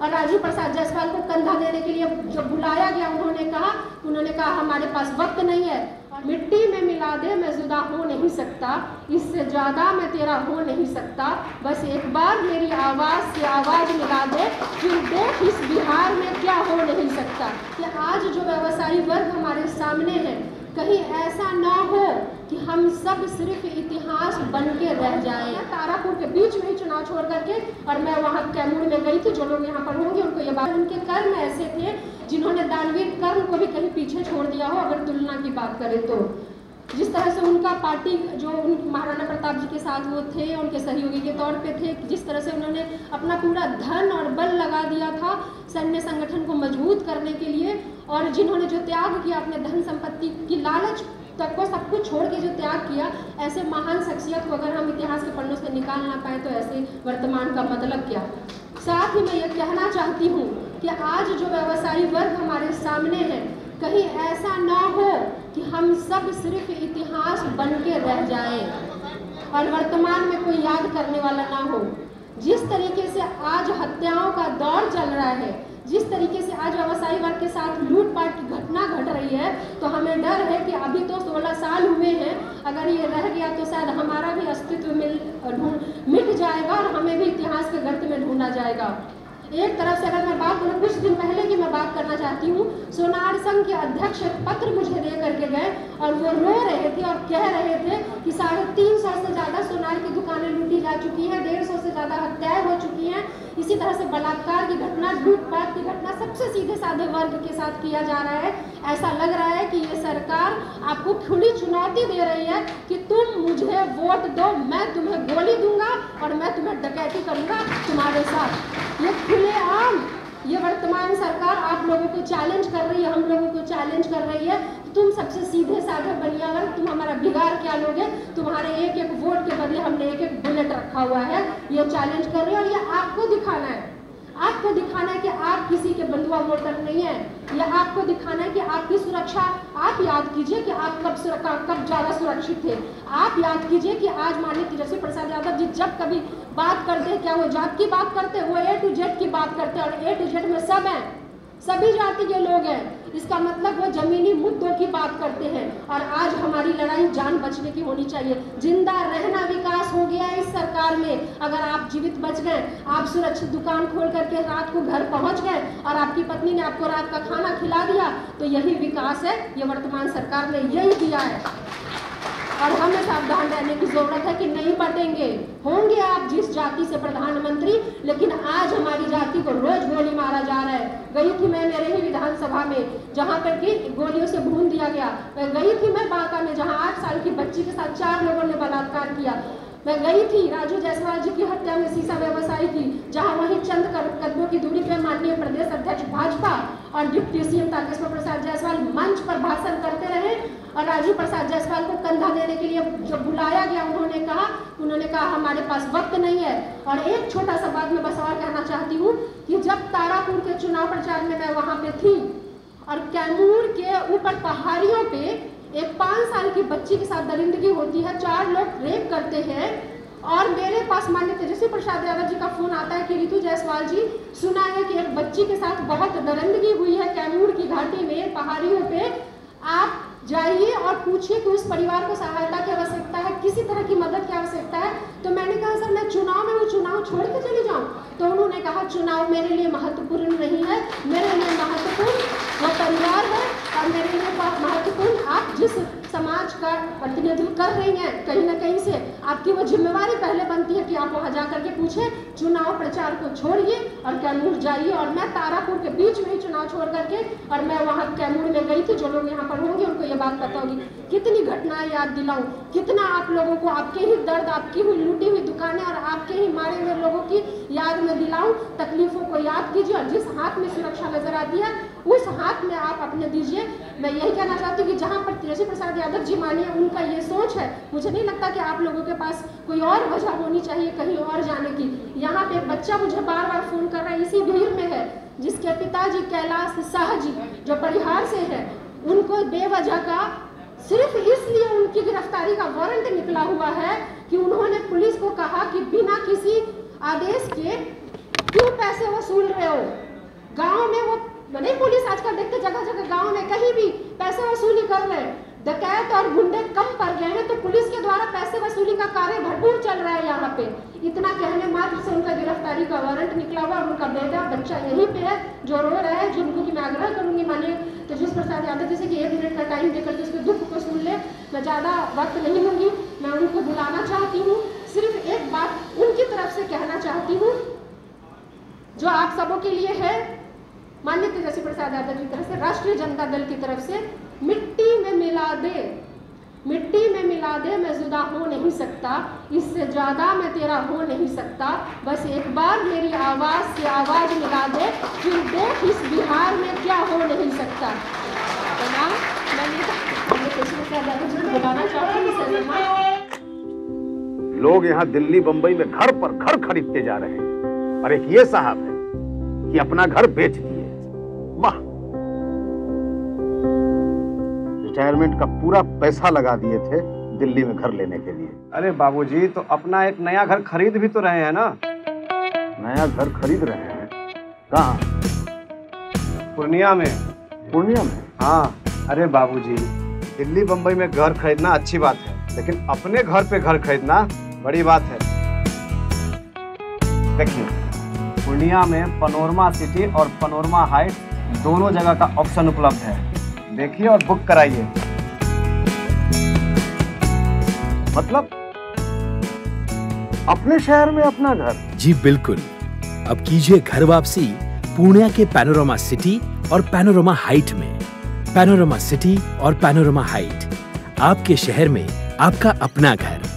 और राजू प्रसाद जायसवाल को कंधा देने के लिए जब बुलाया गया, उन्होंने कहा उन्होंने कहा, हमारे पास वक्त नहीं है मिट्टी में मिला दे, मैं जुदा हो नहीं सकता, इससे ज़्यादा मैं तेरा हो नहीं सकता। बस एक बार मेरी आवाज़ से आवाज़ मिला दे, फिर देख इस बिहार में क्या हो नहीं सकता कि आज जो व्यवसायी वर्ग हमारे सामने है, कहीं ऐसा ना हो कि हम सब सिर्फ़ इतिहास बन के रह जाए। तारापुर चुनाव छोड़ करके और मैं वहाँ कैमूर में गई थी, जो लोग यहाँ पर होंगे, उनको ये बात उनके कर्म ऐसे थे जिन्होंने दानवीर कर्म को भी कहीं पीछे छोड़ दिया हो, अगर तुलना की बात करें तो। जिस तरह से उनका पार्टी जो उन महाराणा प्रताप जी के साथ वो थे, उनके सहयोगी के तौर पे थे, जिस तरह से उन्होंने अपना पूरा धन और बल लगा दिया था सैन्य संगठन को मज़बूत करने के लिए, और जिन्होंने जो त्याग किया अपने धन संपत्ति की लालच को सब कुछ छोड़ के जो त्याग किया, ऐसे महान शख्सियत को अगर हम इतिहास के पन्नों से निकाल ना पाए तो ऐसे वर्तमान का मतलब क्या? साथ ही मैं ये कहना चाहती हूँ कि आज जो व्यवसायी वर्ग हमारे सामने है, कहीं ऐसा ना हो कि हम सब सिर्फ़ इतिहास बन के रह जाए और वर्तमान में कोई याद करने वाला ना हो। जिस तरीके से आज हत्याओं का दौर चल रहा है, जिस तरीके से आज व्यवसायी वर्ग के साथ लूटपाट रही है तो हमें डर है कि अभी तो 16 साल हुए हैं। अगर ये रह गया तो शायद हमारा भी अस्तित्व मिल मिट जाएगा और हमें भी इतिहास के गर्त में ढूंढा जाएगा। एक तरफ़ से अगर मैं बात करूँ, कुछ दिन पहले की मैं बात करना चाहती हूँ सोनार संघ के अध्यक्ष एक पत्र मुझे दे करके गए और वो रो रहे थे और कह रहे थे कि साढ़े तीन सौ से ज़्यादा सोनार की दुकानें लूटी जा चुकी हैं, डेढ़ सौ से ज़्यादा हत्याएँ हो चुकी हैं। इसी तरह से बलात्कार की घटना, लूटपाट की घटना सबसे सीधे साधे वर्ग के साथ किया जा रहा है। ऐसा लग रहा है कि ये सरकार आपको खुली चुनौती दे रही है कि तुम मुझे वोट दो, मैं तुम्हें गोली दूँगा और मैं तुम्हें डकैती करूँगा तुम्हारे साथ ये खुलेआम ये वर्तमान सरकार आप लोगों को चैलेंज कर रही है, हम लोगों को चैलेंज कर रही है तुम सबसे सीधे साधे बनियावर तुम हमारा बिगाड़ क्या लोगे? तुम्हारे एक एक वोट के बदले हमने एक एक बुलेट रखा हुआ है, ये चैलेंज कर रही है और ये आपको दिखाना है। आपको दिखाना है कि आप किसी के बंधुआ वोटर नहीं है। या आपको दिखाना है कि आपकी सुरक्षा, आप याद कीजिए कि आप कब कब ज़्यादा सुरक्षित थे। आप याद कीजिए कि आज माननीय तेजस्वी प्रसाद यादव जी जब कभी बात करते हैं, क्या वो जात की बात करते हैं? वो ए टू जेड की बात करते हैं और ए टू जेड में सब हैं। सभी जाति के लोग हैं। इसका मतलब वो जमीनी मुद्दों की बात करते हैं और आज हमारी लड़ाई जान बचने की होनी चाहिए। ज़िंदा रहना विकास हो गया है इस सरकार में। अगर आप जीवित बच गए, आप सुरक्षित दुकान खोल करके रात को घर पहुँच गए और आपकी पत्नी ने आपको रात का खाना खिला दिया तो यही विकास है। ये वर्तमान सरकार ने यही दिया है। और हमें सावधान रहने की ज़रूरत है कि नहीं बटेंगे। होंगे आप जिस जाति से प्रधानमंत्री, लेकिन आज हमारी जाति को रोज गोली मारा जा रहा है। गई थी मैं मेरे ही विधानसभा में, जहाँ पर कि गोलियों से भून दिया गया। गई थी मैं बांका में, जहाँ आठ साल की बच्ची के साथ चार लोगों ने बलात्कार किया। मैं गई थी, राजू जायसवाल जी की हत्या में सीसा व्यवसायी की, जहाँ वहीं चंद कदमों की दूरी पर माननीय प्रदेश अध्यक्ष भाजपा और डिप्टी सीएम ताकेश्वर प्रसाद जायसवाल मंच पर भाषण करते रहे और राजू प्रसाद जायसवाल को कंधा देने के लिए जब बुलाया गया, उन्होंने कहा उन्होंने कहा, हमारे पास वक्त नहीं है। और एक छोटा सा बात मैं बस और कहना चाहती हूँ कि जब तारापुर के चुनाव प्रचार में मैं वहाँ पे थी और कैमूर के ऊपर पहाड़ियों पे एक पाँच साल की बच्ची के साथ दरिंदगी होती है, चार लोग रेप करते हैं। और मेरे पास मान्य तेजस्वी प्रसाद यादव जी का फ़ोन आता है कि रितु जायसवाल जी, सुना है कि एक बच्ची के साथ बहुत दरिंदगी हुई है कैमूर की घाटी में, पहाड़ियों पे। आप जाइए और पूछिए कि उस परिवार को सहायता की आवश्यकता है, किसी तरह की मदद की आवश्यकता है। तो मैंने कहा, सर, मैं चुनाव में वो चुनाव छोड़ के चली जाऊँ? तो उन्होंने कहा, चुनाव मेरे लिए महत्वपूर्ण नहीं है, मेरे लिए महत्वपूर्ण वो परिवार है और मेरे लिए महत्वपूर्ण आप जिस समाज का प्रतिनिधित्व कर रही हैं, कहीं ना कहीं से आपकी वो जिम्मेवारी पहले बनती है कि आप वहाँ जा करके पूछें, चुनाव प्रचार को छोड़िए और कैमूर जाइए। और मैं तारापुर के बीच में ही चुनाव छोड़ करके और मैं वहाँ कैमूर में गई थी, जो लोग यहाँ पर होंगे उनको ये बात पता होगी। कितनी घटनाएँ याद दिलाऊं, कितना आप लोगों को आपके ही दर्द, आपकी हुई लूटी हुई दुकानें और आपके ही मारे हुए लोगों की याद में दिलाऊं, तकलीफों को याद कीजिए और जिस हाथ में सुरक्षा नज़र आती है उस हाथ में आप अपने दीजिए। मैं यही कहना चाहती हूँ कि जहाँ पर तेजस्वी प्रसाद यादव जी मानिए, उनका ये सोच है। मुझे नहीं लगता कि आप लोगों के पास कोई और वजह होनी चाहिए कहीं और जाने की। यहाँ पे बच्चा मुझे बार बार फ़ोन कर रहा है, इसी भीड़ में है, जिसके पिताजी कैलाश शाह जी जो परिहार से है, उनको बेवजह का सिर्फ़ इसलिए उनकी गिरफ्तारी का वारंट निकला हुआ है कि उन्होंने पुलिस को कहा कि बिना किसी आदेश के क्यों पैसे वसूल रहे हो? गाँव में वो नहीं पुलिस आजकल देखते जगह जगह गाँव में कहीं भी पैसे वसूली कर रहे हैं। डकैत और गुंडे कम पड़ गए हैं तो पुलिस के द्वारा पैसे वसूली का कार्य भरपूर चल रहा है यहाँ पे। इतना कहने मात्र से उनका गिरफ्तारी का वारंट निकला हुआ और उनका बेटा, बच्चा यहीं पे है, जो रो रहा है जिनको की मैं आग्रह करूँगी, मानिए तेजस प्रसाद यादव जैसे कि एक मिनट का टाइम देकर के उसके दुख को सुन ले। मैं ज़्यादा वक्त नहीं लूँगी, मैं उनको बुलाना चाहती हूँ। सिर्फ़ एक बात उनकी तरफ़ से कहना चाहती हूँ, जो आप सबों के लिए है मान्य तेजस्वी प्रसाद यादव की तरफ़ से, राष्ट्रीय जनता दल की तरफ़ से, मिट्टी में मिला दे। मिट्टी में मिला दे, मैं जुदा हो नहीं सकता, इससे ज़्यादा मैं तेरा हो नहीं सकता। बस एक बार मेरी आवाज़ से आवाज़ मिला दे, फिर देख इस बिहार में क्या हो नहीं सकता। को बताना चाहती हूँ लोग यहाँ दिल्ली, बंबई में घर पर घर खरीदते जा रहे हैं। और एक ये साहब है कि अपना घर बेच दिए रिटायरमेंट का पूरा पैसा लगा दिए थे दिल्ली में घर लेने के लिए। अरे बाबूजी तो अपना एक नया घर खरीद भी तो रहे हैं ना? नया घर खरीद रहे हैं? कहाँ? पूर्णिया में। पूर्णिया में? हाँ। अरे बाबूजी दिल्ली बम्बई में घर खरीदना अच्छी बात है लेकिन अपने घर पे घर खरीदना बड़ी बात है। देखिए पूर्णिया में पनोरमा सिटी और पनोरमा हाइट दोनों जगह का ऑप्शन उपलब्ध है। देखिए और बुक कराइए। मतलब अपने शहर में अपना घर। जी, बिल्कुल। अब कीजिए घर वापसी पूर्णिया के पैनोरमा सिटी और पैनोरमा हाइट में। पैनोरमा सिटी और पैनोरमा हाइट। आपके शहर में आपका अपना घर।